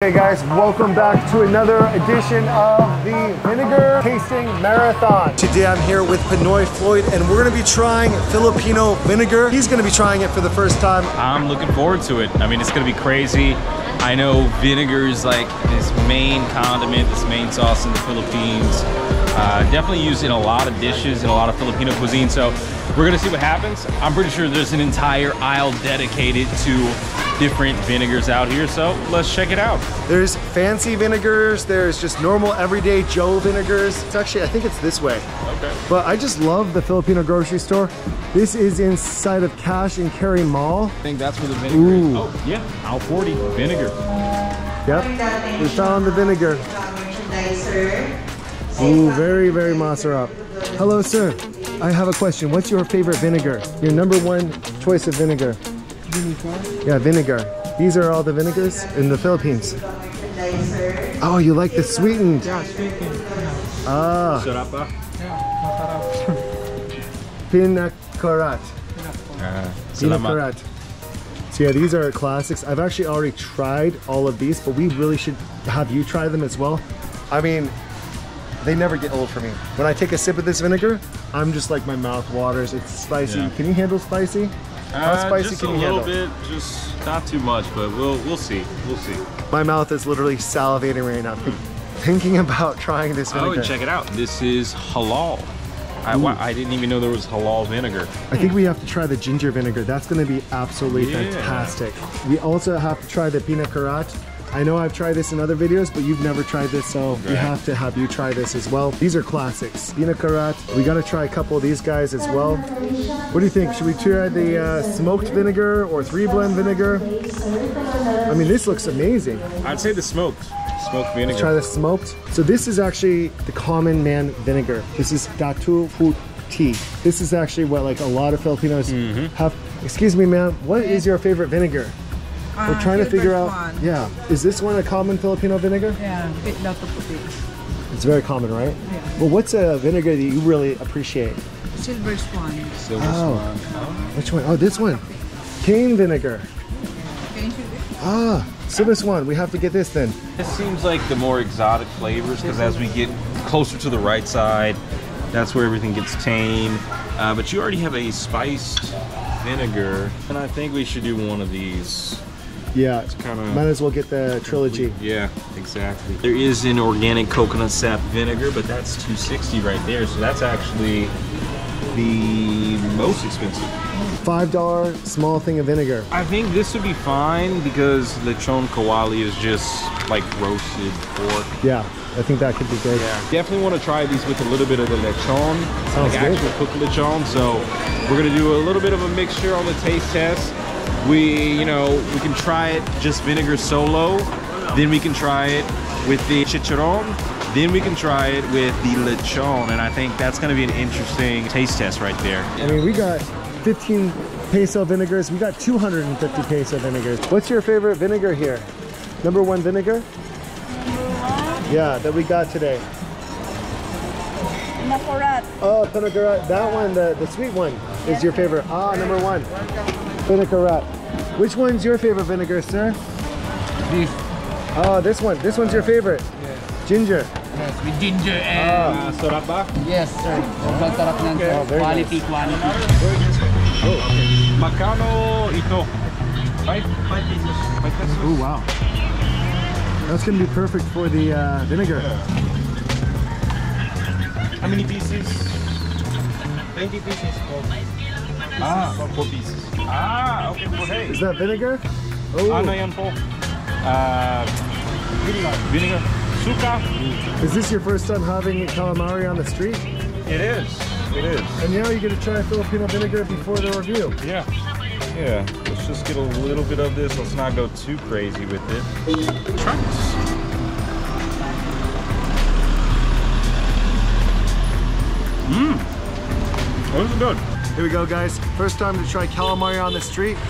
Hey guys, welcome back to another edition of the Vinegar Tasting Marathon. Today I'm here with Pinoy Floyd and we're gonna be trying Filipino vinegar. He's gonna be trying it for the first time. I'm looking forward to it. I mean, it's gonna be crazy. I know vinegar is like this main condiment, this main sauce in the Philippines. Uh, definitely used in a lot of dishes in a lot of Filipino cuisine. So we're gonna see what happens. I'm pretty sure there's an entire aisle dedicated to different vinegars out here. So let's check it out. There's fancy vinegars, there's just normal everyday Joe vinegars. It's actually, I think it's this way. Okay. But I just love the Filipino grocery store. This is inside of Cash and Carry Mall. I think that's where the vinegar Ooh. is. Oh, yeah, aisle 40, vinegar. Yep, we found the vinegar. Ooh, very, very Masarap. Hello, sir. I have a question. What's your favorite vinegar? Your number one choice of vinegar? Vinegar? Yeah, vinegar. These are all the vinegars in the Philippines. Oh, you like the sweetened? Yeah, sweetened. Ah, Sarapa. pinakurat. Uh, salamat. Pinakurat. So yeah, these are classics. I've actually already tried all of these, but we really should have you try them as well. I mean, they never get old for me. When I take a sip of this vinegar, I'm just like my mouth waters. It's spicy. Yeah. Can you handle spicy? How Uh, spicy can you handle? just a little bit, just not too much, but we'll we'll see. We'll see. My mouth is literally salivating right now, think- thinking about trying this Oh, vinegar. and check it out. This is halal. I, I didn't even know there was halal vinegar. I think we have to try the ginger vinegar. That's going to be absolutely Yeah. fantastic. We also have to try the pinakurat. I know I've tried this in other videos, but you've never tried this, so we have to have you try this as well. These are classics. Pinakurat. We got to try a couple of these guys as well. What do you think? Should we try the uh, smoked vinegar or three blend vinegar? I mean, this looks amazing. I'd say the smoked. Smoked vinegar. Let's try the smoked. So this is actually the common man vinegar. This is Datu Put tea. This is actually what like a lot of Filipinos Mm-hmm. have. Excuse me, ma'am. What is your favorite vinegar? We're Ah, trying to figure out. swan. Yeah, is this one a common Filipino vinegar? Yeah, bit Datu Puti. It's very common, right? Yeah. Well, what's a vinegar that you really appreciate? Silver swan. Silver Oh. swan. Which one? Oh, this one. Cane vinegar. Can you see this? Ah, Silver Swan. We have to get this then. This seems like the more exotic flavors because as we get closer to the right side, that's where everything gets tame. Uh, but you already have a spiced vinegar, and I think we should do one of these. Yeah, it's kinda- might as well get the trilogy. Yeah, exactly. There is an organic coconut sap vinegar, but that's 260 right there. So that's actually the most expensive. Five dollar small thing of vinegar. I think this would be fine because lechon kawali is just like roasted pork. Yeah, I think that could be good. Yeah, definitely want to try these with a little bit of the lechon, Sounds like good. actual cooked lechon. So we're gonna do a little bit of a mixture on the taste test. We, you know, we can try it just vinegar solo, then we can try it with the chicharron, then we can try it with the lechon, and I think that's gonna be an interesting taste test right there. I mean, we got 15 peso vinegars. We got 250 peso vinegars. What's your favorite vinegar here? Number one vinegar? Yeah, that we got today. Nakurat. Oh, Pinakurat. That one, the, the sweet one, is your favorite. Ah, number one. Pinakurat. Which one's your favorite vinegar, sir? This. Oh, this one. This one's your favorite. Ginger. Yes, with ginger and... Uh, sarap? Yes, sir. Sobrang sarap niyan, sir. Oh, very quality, quality. Makano ito. Five, five pesos. Five pesos. Oh, wow. That's gonna be perfect for the uh, vinegar. How many pieces? 20 pieces. Ah, for four pieces. Ah, okay. Hey. Is that vinegar? Oh, Ano yan po? Ah, vinegar. Vinegar. Suka. is this your first time having calamari on the street? It is. It is. And now you're gonna try Filipino vinegar before the review. Yeah. Yeah. Let's just get a little bit of this. Let's not go too crazy with it. Try this. Mmm. Oh, this is good. Here we go, guys. First time to try calamari on the street. Mm.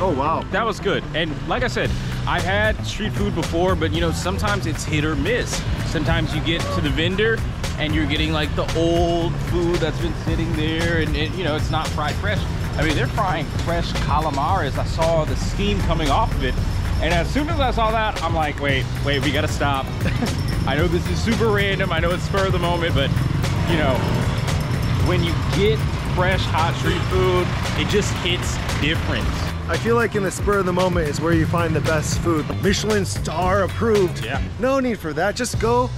Oh, wow. That was good. And like I said, I've had street food before, but you know, sometimes it's hit or miss. Sometimes you get to the vendor and you're getting like the old food that's been sitting there and, and, you know, it's not fried fresh. I mean, they're frying fresh calamares. I saw the steam coming off of it. And as soon as I saw that, I'm like, wait, wait, we gotta stop. I know this is super random. I know it's spur of the moment, but you know, when you get fresh hot street food, it just hits different. I feel like in the spur of the moment is where you find the best food. Michelin star approved. Yeah. No need for that. Just go,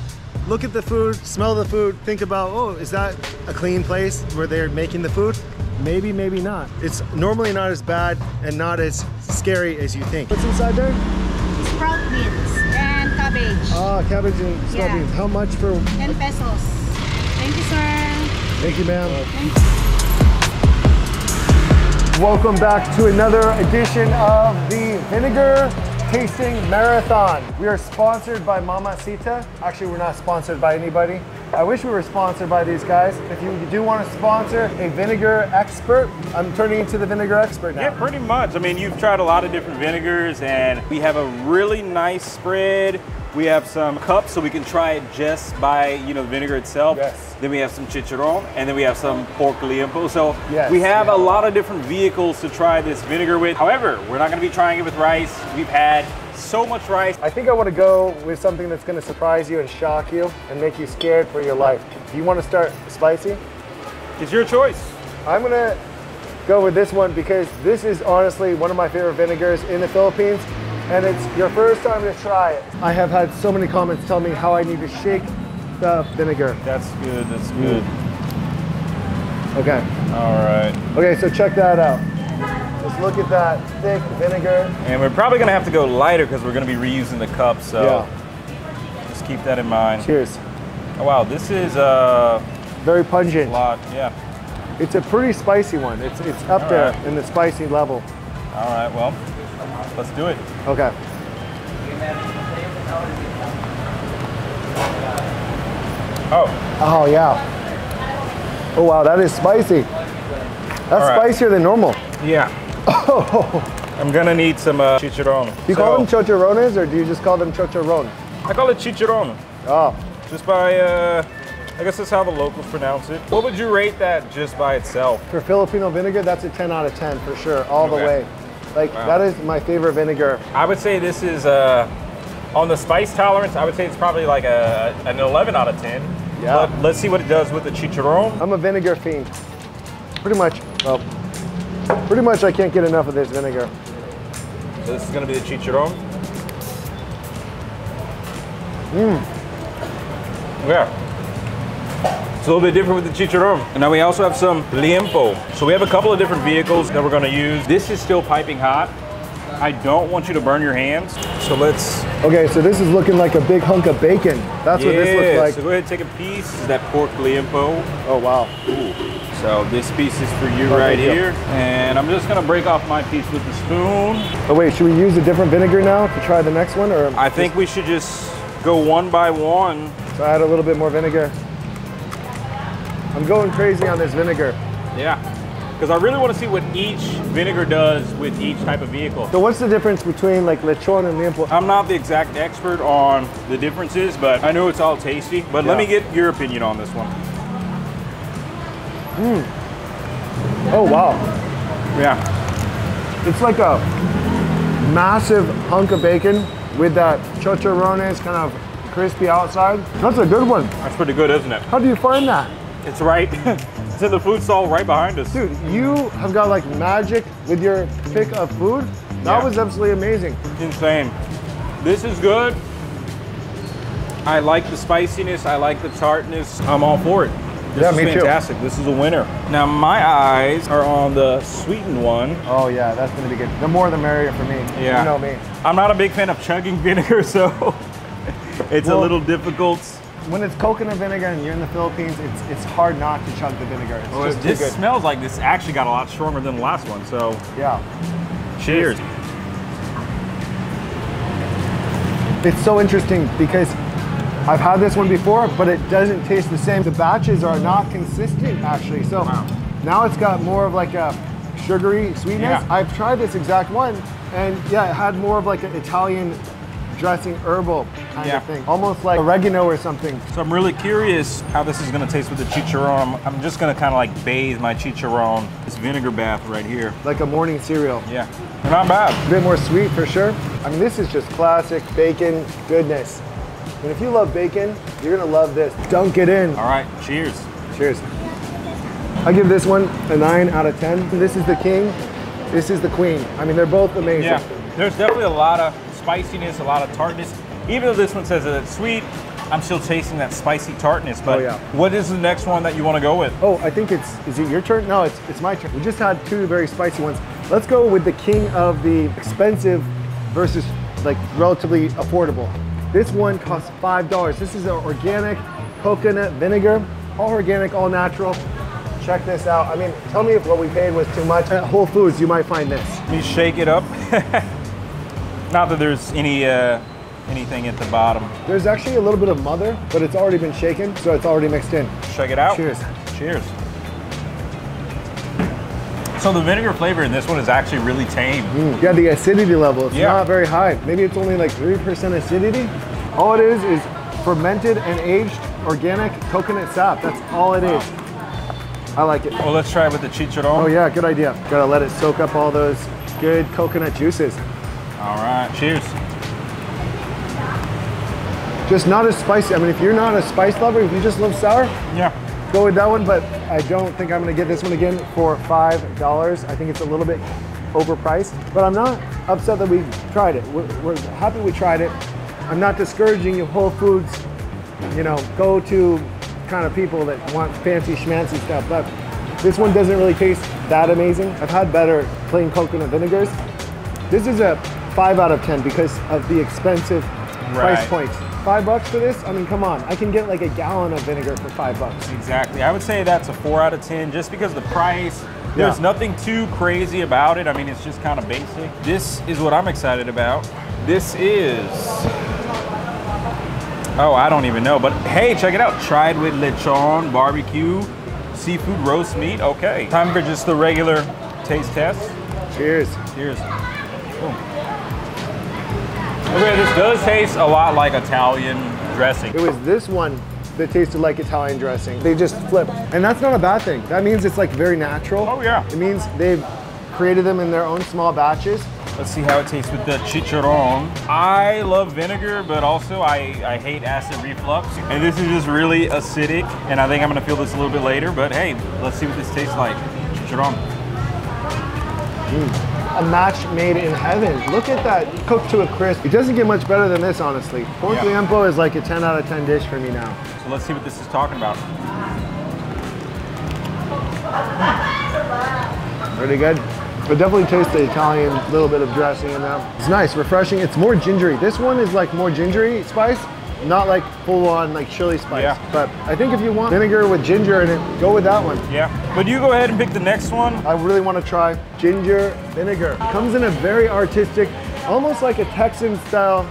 look at the food, smell the food, think about, oh, is that a clean place where they're making the food? Maybe, maybe not. It's normally not as bad and not as scary as you think. What's inside there? sprout beans and cabbage. Ah, cabbage and small Yeah. beans. How much for? 10 pesos. Thank you, sir. Thank you, ma'am. Thank you. Welcome back to another edition of the Vinegar Tasting Marathon. We are sponsored by Mama Sita. Actually, we're not sponsored by anybody. I wish we were sponsored by these guys. If you do want to sponsor a vinegar expert, I'm turning into the vinegar expert now. Yeah, pretty much. I mean, you've tried a lot of different vinegars, and we have a really nice spread. We have some cups, so we can try it just by you know the vinegar itself. Yes. Then we have some chicharron, and then we have some pork liempo. So Yes, we have yeah. a lot of different vehicles to try this vinegar with. However, we're not going to be trying it with rice. We've had so much rice. I think I want to go with something that's going to surprise you and shock you and make you scared for your life. Do you want to start spicy? It's your choice. I'm gonna go with this one because this is honestly one of my favorite vinegars in the Philippines and it's your first time to try it. I have had so many comments tell me how I need to shake the vinegar. That's good. That's good. Okay, All right. okay, so check that out. Just look at that thick vinegar. And we're probably going to have to go lighter because we're going to be reusing the cup. So Yeah, just keep that in mind. cheers. Oh, wow, this is uh, Very pungent. a pungent. lot. Yeah. It's a pretty spicy one. It's, it's up All there right. in the spicy level. All right. Well, let's do it. Okay. Oh, Oh yeah. Oh wow, that is spicy. That's right. spicier than normal. yeah. Oh, I'm gonna need some uh, chicharron. you call them chochorones or do you just call them chochoron? I call it chicharron, Oh, just by. Uh, I guess that's how the locals pronounce it. What would you rate that just by itself? for Filipino vinegar, that's a 10 out of 10 for sure, all the way. Like Wow. that is my favorite vinegar. I would say this is uh, on the spice tolerance. I would say it's probably like a an 11 out of 10. Yeah. But let's see what it does with the chicharron. I'm a vinegar fiend. Pretty much. Well, pretty much I can't get enough of this vinegar. So this is gonna be the chicharron. Hmm. Yeah. It's a little bit different with the chicharron. And now we also have some liempo. So we have a couple of different vehicles that we're gonna use. This is still piping hot. I don't want you to burn your hands. So let's, Okay, so this is looking like a big hunk of bacon. That's what this looks like. So go ahead and take a piece. This is that pork liempo. Oh wow. So this piece is for you Oh, right you. here. And I'm just gonna break off my piece with the spoon. Oh wait, should we use a different vinegar now to try the next one, or I think we should just go one by one. so add a little bit more vinegar? I'm going crazy on this vinegar. Yeah. Because I really want to see what each vinegar does with each type of vehicle. So what's the difference between like lechon and liempo? I'm not the exact expert on the differences, but I know it's all tasty. But let me get your opinion on this one. Mm. Oh wow. Yeah. It's like a massive hunk of bacon with that chicharrones kind of crispy outside. That's a good one. That's pretty good, isn't it? How do you find that? It's right. it's in the food stall right behind us. Dude, you have got like magic with your pick of food. That Yeah. was absolutely amazing. Insane. This is good. I like the spiciness. I like the tartness. I'm all for it. This Yeah, is me too. fantastic. This is a winner. Now my eyes are on the sweetened one. Oh yeah, that's gonna be good. The more the merrier for me. Yeah. You know me. I'm not a big fan of chugging vinegar, so it's a little difficult. When it's coconut vinegar and you're in the Philippines, it's it's hard not to chug the vinegar. It's Well, just this smells like this actually got a lot stronger than the last one. So Yeah. cheers. It's so interesting because I've had this one before, but it doesn't taste the same. The batches are not consistent actually. So Wow. now it's got more of like a sugary sweetness. Yeah. I've tried this exact one and yeah, it had more of like an Italian dressing herbal kind Yeah. of thing, almost like oregano or something. So I'm really curious how this is gonna taste with the chicharron. I'm just gonna kind of like bathe my chicharron, this vinegar bath right here. Like a morning cereal. Yeah, not bad. A bit more sweet for sure. I mean, this is just classic bacon goodness. And if you love bacon, you're gonna love this. Dunk it in. All right, cheers. Cheers. I give this one a 9 out of 10. This is the king, this is the queen. I mean, they're both amazing. Yeah, there's definitely a lot of spiciness, a lot of tartness. Even though this one says that it's sweet, I'm still tasting that spicy tartness. But Oh, yeah. what is the next one that you want to go with? Oh, I think it's, is it your turn? No, it's, it's my turn. We just had two very spicy ones. Let's go with the king of the expensive versus like relatively affordable. This one costs $5. This is an organic coconut vinegar, all organic, all natural. Check this out. I mean, tell me if what we paid was too much. At Whole Foods, you might find this. Let me shake it up. Not that there's any uh, anything at the bottom. There's actually a little bit of mother, but it's already been shaken, so it's already mixed in. Check it out. Cheers. Cheers. So the vinegar flavor in this one is actually really tame. Yeah, the acidity level, it's Yeah. not very high. Maybe it's only like 3% acidity. All it is is fermented and aged organic coconut sap. That's all it is. I like it. Well, let's try it with the chicharron. Oh yeah, good idea. Gotta let it soak up all those good coconut juices. All right. Cheers. Just not as spicy. I mean, if you're not a spice lover, if you just love sour, Yeah. go with that one. But I don't think I'm gonna get this one again for $5. I think it's a little bit overpriced, but I'm not upset that we tried it. We're, we're happy we tried it. I'm not discouraging you Whole Foods, you know, go to kind of people that want fancy schmancy stuff, but this one doesn't really taste that amazing. I've had better plain coconut vinegars. This is a five out of 10 because of the expensive price Right. points. Five bucks for this? I mean, come on. I can get like a gallon of vinegar for five bucks. Exactly. I would say that's a four out of 10 just because the price, there's Yeah. nothing too crazy about it. I mean, it's just kind of basic. This is what I'm excited about. This is, oh, I don't even know, but hey, check it out. Tried with lechon, barbecue, seafood roast meat. Okay. Time for just the regular taste test. Cheers. Cheers. Boom. Okay, this does taste a lot like Italian dressing. It was this one that tasted like Italian dressing. They just flipped. And that's not a bad thing. That means it's like very natural. Oh, yeah. It means they've created them in their own small batches. Let's see how it tastes with the chicharron. I love vinegar, but also I, I hate acid reflux. And this is just really acidic, and I think I'm gonna feel this a little bit later, but hey, let's see what this tastes like. Chicharron. Mm. A match made in heaven. Look at that, cooked to a crisp. It doesn't get much better than this, honestly. Con Yeah. Tiempo is like a 10 out of 10 dish for me now. So let's see what this is talking about. Hmm. Pretty good. But definitely taste the Italian little bit of dressing in there. It's nice, refreshing. It's more gingery. This one is like more gingery spice, not like full on like chili spice. Yeah. But I think if you want vinegar with ginger in it, go with that one. Yeah, but you go ahead and pick the next one. I really want to try ginger vinegar. Comes in a very artistic, almost like a Texan style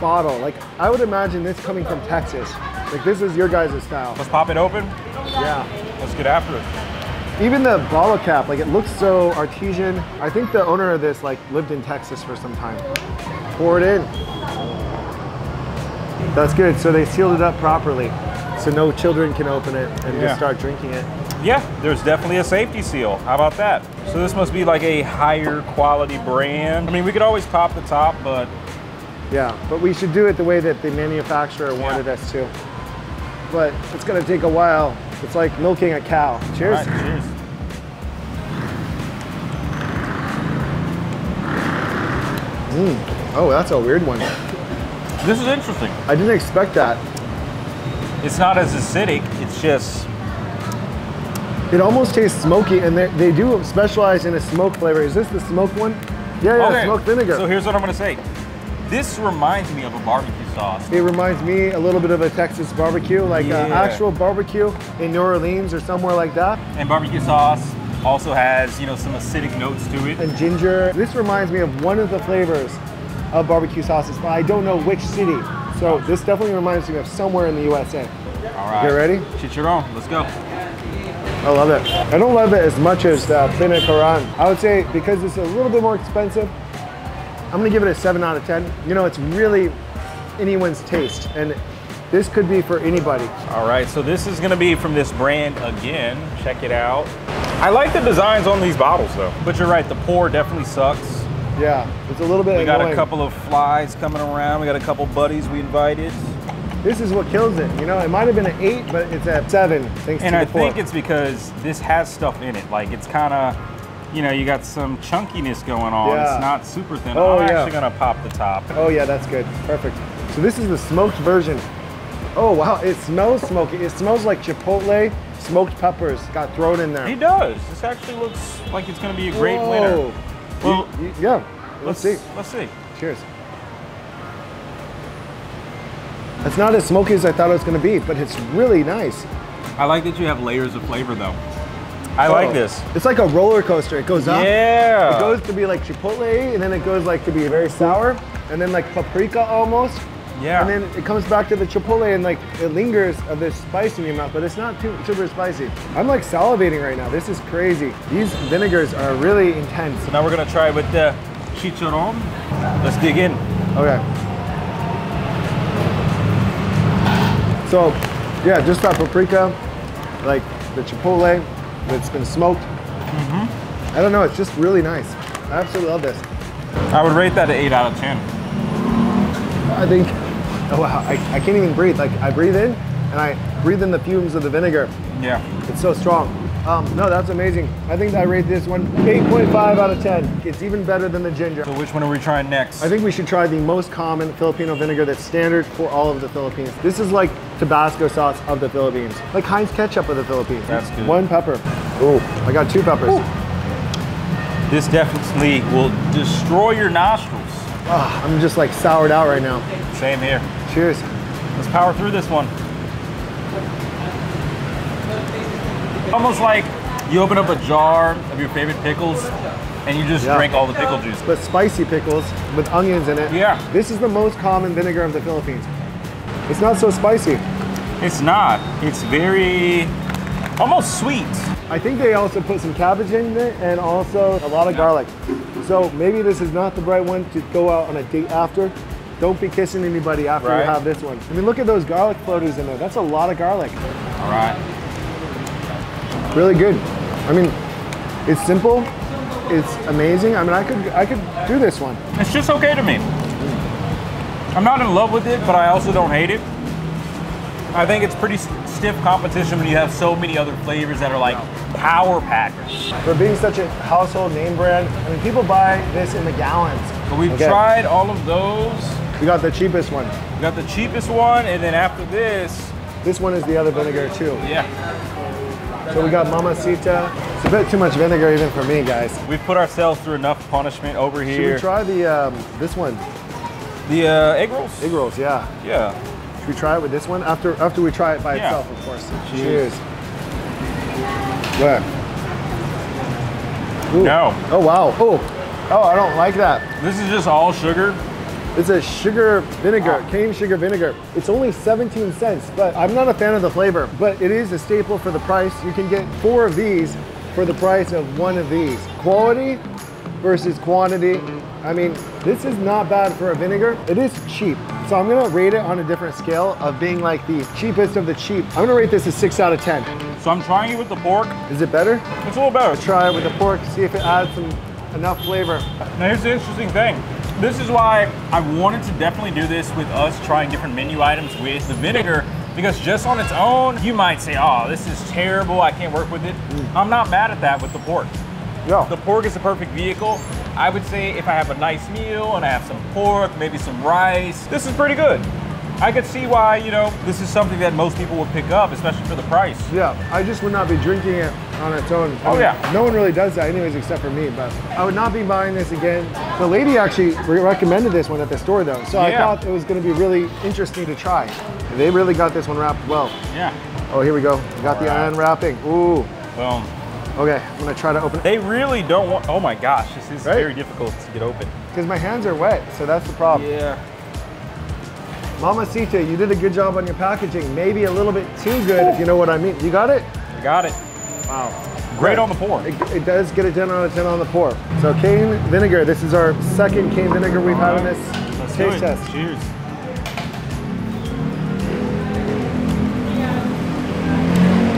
bottle. Like I would imagine this coming from Texas. Like this is your guys' style. Let's pop it open. Yeah. Let's get after it. Even the bottle cap, like it looks so artesian. I think the owner of this like lived in Texas for some time. Pour it in. That's good. So they sealed it up properly. So no children can open it and Yeah. just start drinking it. Yeah, there's definitely a safety seal. How about that? So this must be like a higher quality brand. I mean, we could always top the top, but Yeah, but we should do it the way that the manufacturer wanted us to. But it's gonna take a while. It's like milking a cow. Cheers. Right, cheers. Mm. Oh, that's a weird one. This is interesting. I didn't expect that. It's not as acidic. It's just It almost tastes smoky, and they, they do specialize in a smoke flavor. Is this the smoke one? Yeah, yeah, Okay, smoked vinegar. So here's what I'm gonna say. This reminds me of a barbecue sauce. It reminds me a little bit of a Texas barbecue, like uh, Yeah. actual barbecue in New Orleans or somewhere like that. And barbecue sauce also has, you know, some acidic notes to it. And ginger. This reminds me of one of the flavors of barbecue sauces, but I don't know which city. So this definitely reminds me of somewhere in the USA. All right. Get ready? Chicharron, let's go. I love it. I don't love it as much as uh, the Pinakurat. I would say because it's a little bit more expensive, I'm gonna give it a seven out of 10. You know, it's really anyone's taste. And this could be for anybody. All right, so this is gonna be from this brand again. Check it out. I like the designs on these bottles though. But you're right, the pour definitely sucks. Yeah, it's a little bit We got a couple of flies coming around. We got a couple buddies we invited. This is what kills it. You know, it might have been an eight, but it's at seven thanks And I think it's because this has stuff in it. Like it's kind of, you know, you got some chunkiness going on. Yeah. It's not super thin. Oh, I'm yeah. actually gonna pop the top. Oh yeah, that's good. Perfect. So this is the smoked version. Oh wow, it smells smoky. It smells like chipotle smoked peppers got thrown in there. He does. This actually looks like it's gonna be a great Whoa. winner. Well, You- you- yeah. Let's, see. Let's see. Cheers. It's not as smoky as I thought it was going to be, but it's really nice. I like that you have layers of flavor though. I like Oh, this. It's like a roller coaster. It goes up. Yeah. It goes to be like chipotle, and then it goes like to be very sour, and then like paprika almost. Yeah. And then it comes back to the chipotle and like it lingers of this spice in your mouth, but it's not too super spicy. I'm like salivating right now. This is crazy. These vinegars are really intense. So now we're gonna try with the chicharron. Let's dig in. Okay. So, yeah, just that paprika, like the chipotle that's been smoked. Mm-hmm. I don't know, it's just really nice. I absolutely love this. I would rate that an eight out of ten. I think, oh wow, I, I can't even breathe. Like I breathe in and I breathe in the fumes of the vinegar. Yeah. It's so strong. Um, no, that's amazing. I think I rate this one 8.5 out of 10. It's even better than the ginger. So which one are we trying next? I think we should try the most common Filipino vinegar that's standard for all of the Philippines. This is like Tabasco sauce of the Philippines, like Heinz ketchup of the Philippines. That's good. One pepper. Oh, I got two peppers. this definitely will destroy your nostrils. Ah, I'm just like soured out right now. Same here. Cheers. Let's power through this one. Almost like you open up a jar of your favorite pickles and you just Yeah. drink all the pickle juice. But spicy pickles with onions in it. Yeah. This is the most common vinegar of the Philippines. It's not so spicy. It's not. It's very almost sweet. I think they also put some cabbage in it and also a lot of garlic. So maybe this is not the right one to go out on a date after. Don't be kissing anybody after Right. you have this one. I mean, look at those garlic floaters in there. That's a lot of garlic. All right. Really good. I mean, it's simple. It's amazing. I mean, I could I could do this one. It's just okay to me. I'm not in love with it, but I also don't hate it. I think it's pretty stiff competition when you have so many other flavors that are like power packers. For being such a household name brand, I mean, people buy this in the gallons. But we've Okay. tried all of those. We got the cheapest one. We got the cheapest one, and then after this, This one is the other vinegar too. yeah, So we got Mamasita. It's a bit too much vinegar even for me, guys. we've put ourselves through enough punishment over here. Should we try the um, this one? the uh, egg rolls? Egg rolls, yeah. Yeah. Should we try it with this one after after we try it by Yeah. itself, of course. Cheers. Cheers. Where? Ooh. No. Oh wow. Oh. Oh, I don't like that. This is just all sugar. It's a sugar vinegar, ah. cane sugar vinegar. It's only 17 cents, but I'm not a fan of the flavor. But it is a staple for the price. You can get four of these for the price of one of these. Quality versus quantity. I mean, this is not bad for a vinegar. It is cheap. So I'm gonna rate it on a different scale of being like the cheapest of the cheap. I'm gonna rate this a six out of 10. So I'm trying it with the pork. Is it better? It's a little better. Try it with the pork, see if it adds some enough flavor. Now here's the interesting thing. This is why I wanted to definitely do this with us trying different menu items with the vinegar because just on its own, you might say, oh, this is terrible, I can't work with it. Mm. I'm not mad at that with the pork. Yeah. The pork is the perfect vehicle. I would say if I have a nice meal and I have some pork, maybe some rice, this is pretty good. I could see why, you know, this is something that most people would pick up, especially for the price. Yeah, I just would not be drinking it on its own. I Oh, mean, yeah. No one really does that anyways except for me, but I would not be buying this again. The lady actually re- recommended this one at the store though, so I thought it was gonna be really interesting to try. They really got this one wrapped well. Yeah. Oh, here we go. We got the Alright. unwrapping. Ooh. Well, Okay, I'm gonna try to open it. they really don't want, oh my gosh, this is Right? very difficult to get open. Because my hands are wet, so that's the problem. Yeah. Mama Mamasita, you did a good job on your packaging. Maybe a little bit too good, if you know what I mean. You got it? I got it. Wow. Great Yeah. on the pour. It, it does get a 10 out of 10 on the pour. So cane vinegar, this is our second cane vinegar we've had in this Let's taste test. Cheers.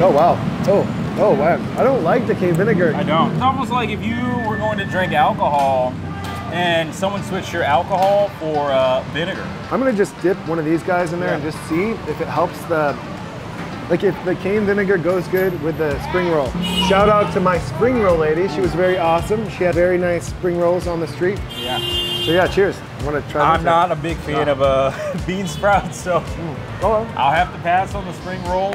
Oh wow. Oh, oh wow. I don't like the cane vinegar. I don't. It's almost like if you were going to drink alcohol and someone switched your alcohol for uh, vinegar. I'm gonna just dip one of these guys in there and just see if it helps the, like if the cane vinegar goes good with the spring roll. Shout out to my spring roll lady. She was very awesome. She had very nice spring rolls on the street. Yeah. So yeah, cheers. I wanna try I'm not a big fan of uh, bean sprouts, so Go on. I'll have to pass on the spring rolls.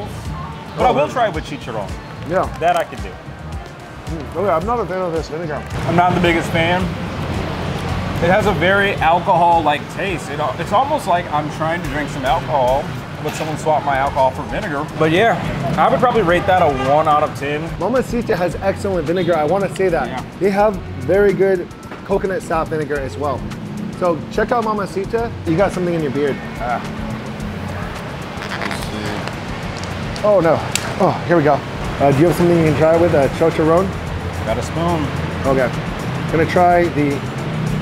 But Oh, I will try with chicharron. Yeah. That I can do. Okay, I'm not a fan of this vinegar. I'm not the biggest fan. It has a very alcohol-like taste. It, it's almost like I'm trying to drink some alcohol, but someone swapped my alcohol for vinegar. But yeah, I would probably rate that a one out of 10. Mamasita has excellent vinegar. I want to say that. Yeah. They have very good coconut sap vinegar as well. So check out Mamasita. You got something in your beard. Oh no. Oh, here we go. Uh, do you have something you can try with? Uh, chocharron? Got a spoon. Okay. Gonna try the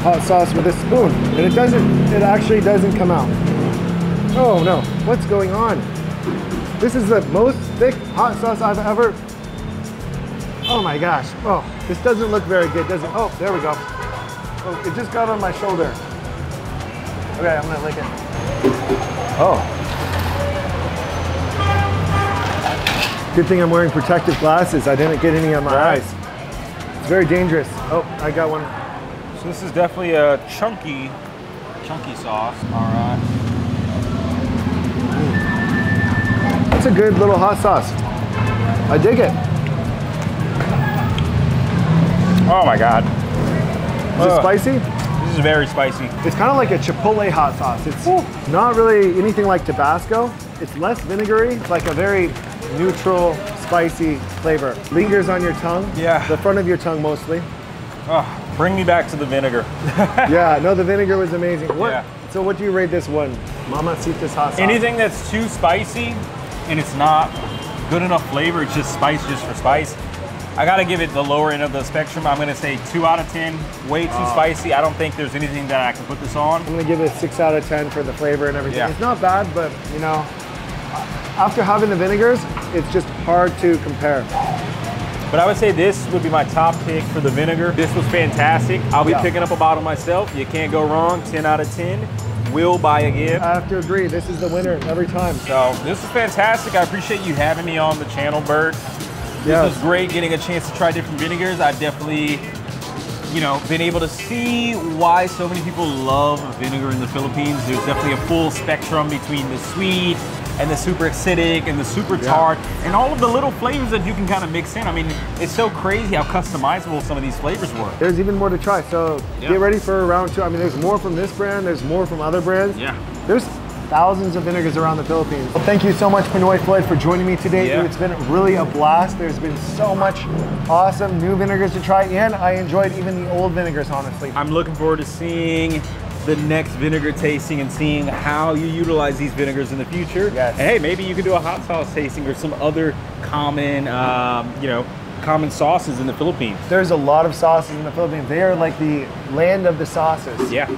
hot sauce with a spoon. And it doesn't, it actually doesn't come out. Oh no, what's going on? This is the most thick hot sauce I've ever, oh my gosh. Oh, this doesn't look very good, does it? Oh, there we go. Oh, it just got on my shoulder. Okay, I'm gonna lick it. Oh. Good thing I'm wearing protective glasses. I didn't get any on my Right. eyes. It's very dangerous. Oh, I got one. So this is definitely a chunky, chunky sauce. All right. It's a good little hot sauce. I dig it. Oh my God. Is it spicy? This is very spicy. It's kind of like a chipotle hot sauce. It's not really anything like Tabasco. It's less vinegary. It's like a very neutral, spicy flavor. Lingers on your tongue. Yeah. The front of your tongue mostly. Oh, bring me back to the vinegar. yeah, no, the vinegar was amazing. What? Yeah. So what do you rate this one? Mamasita's hot sauce. Anything that's too spicy and it's not good enough flavor, it's just spice just for spice. I gotta give it the lower end of the spectrum. I'm gonna say two out of 10, way too spicy. I don't think there's anything that I can put this on. I'm gonna give it a six out of 10 for the flavor and everything. Yeah. It's not bad, but you know, after having the vinegars, it's just hard to compare. But I would say this would be my top pick for the vinegar. This was fantastic. I'll be Yeah. picking up a bottle myself. You can't go wrong. 10 out of 10. Will buy again. I have to agree, this is the winner every time. So this is fantastic. I appreciate you having me on the channel, Bert. This Yes. was great getting a chance to try different vinegars. I've definitely, you know, been able to see why so many people love vinegar in the Philippines. There's definitely a full spectrum between the sweet and the super acidic and the super tart and all of the little flavors that you can kind of mix in. I mean, it's so crazy how customizable some of these flavors were. There's even more to try, so Yeah. get ready for round two. I mean, there's more from this brand, there's more from other brands. Yeah. There's thousands of vinegars around the Philippines. Well, thank you so much, Pinoy Floyd, for joining me today. Yeah. It's been really a blast. There's been so much awesome new vinegars to try, and I enjoyed even the old vinegars, honestly. I'm looking forward to seeing the next vinegar tasting and seeing how you utilize these vinegars in the future. Yes. And hey, maybe you can do a hot sauce tasting or some other common, um, you know, common sauces in the Philippines. There's a lot of sauces in the Philippines. They are like the land of the sauces. Yeah.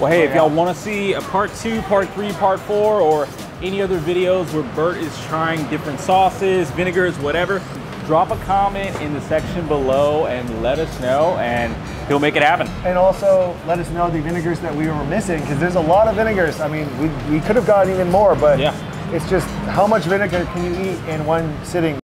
Well, hey, Oh, if y'all want to see a part two, part three, part four, or any other videos where Bert is trying different sauces, vinegars, whatever, drop a comment in the section below and let us know, and he'll make it happen. And also let us know the vinegars that we were missing because there's a lot of vinegars. I mean, we, we could have gotten even more, but Yeah. it's just how much vinegar can you eat in one sitting?